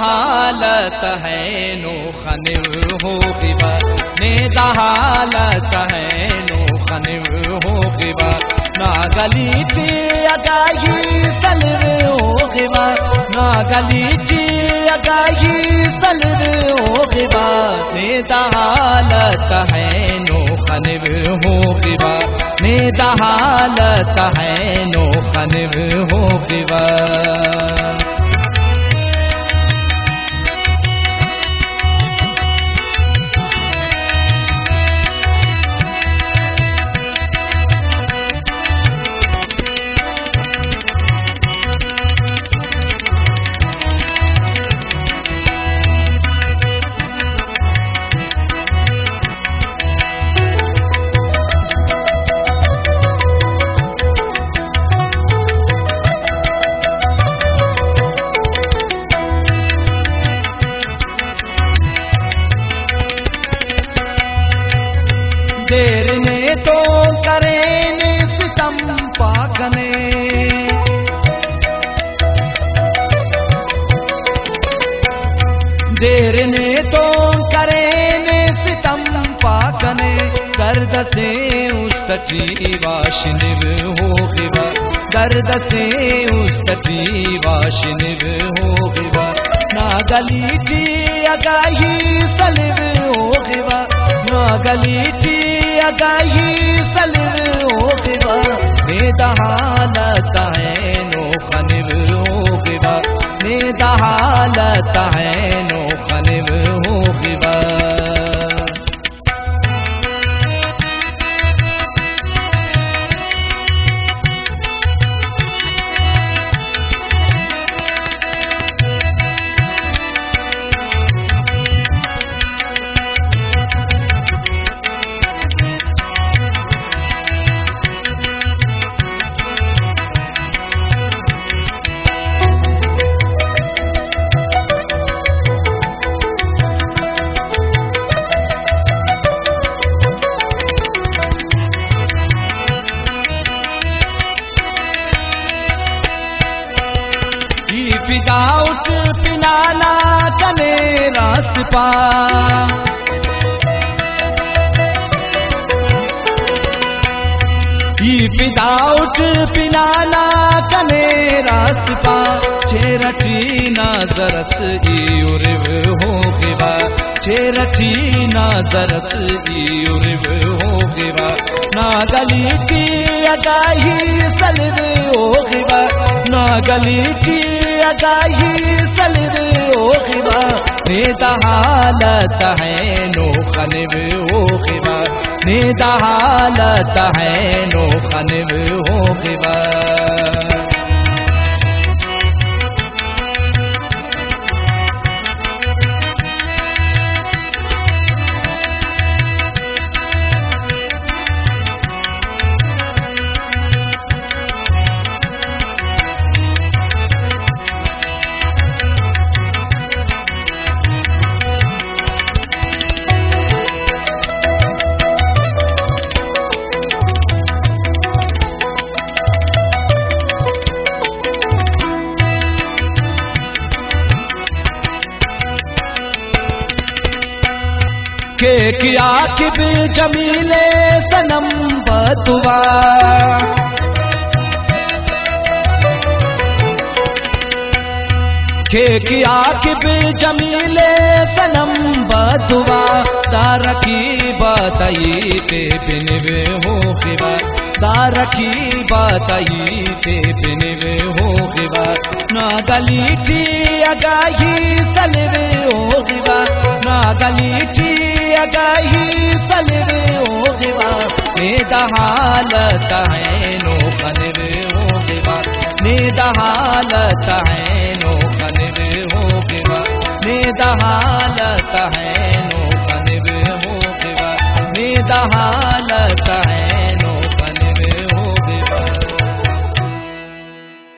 हालत है नो खनिव हो गिबा नेदा है नो खनिव हो गिबा ना गली ची अगाही सलव हो गिबा ना गली ची अगाही सलव हो गिबा नेदा हालत है नो खनिव हो गिबा नेदा हालत है नो खनिव हो गिबा देर तो करे सितम पाकने दर्द से उस वाशिनिव हो गिवा दर्द से उस वाशिनिव हो गिवा ना गली जी अगाही सलिव हो गिवा ना गली जी अगाही सलिव हो गिवा नेदा हालत है नो खनिव हो गिवा नेदा विदाउट पिनाला कने रास्त। पा विदाउट पिनाला कने रास्त। पा छेरठी नाजरस ई उरिव हो गिवा छेरठी नाजरस ई उरिव हो गिवा ना गली की अगाही सलव हो गिवा ना गली की गिवा हालत है नो खनिब गिवा नेदा हालत है नो खनिव हो किया कि जमीले सनम बतुआ। के किया कि जमीले सनम बतुआ। तारकी बताई ते बिनवे हो गिवा तारकी बताई ते बिनवे हो गिवा ना गली टी अगाही सलवे हो गिवा ना गली टी अगाही सलवे हो गिवा नेदा हालत है नो खनवे हो गिवा नेदा हालत है नो खनवे हो गिवा नेदा हालत है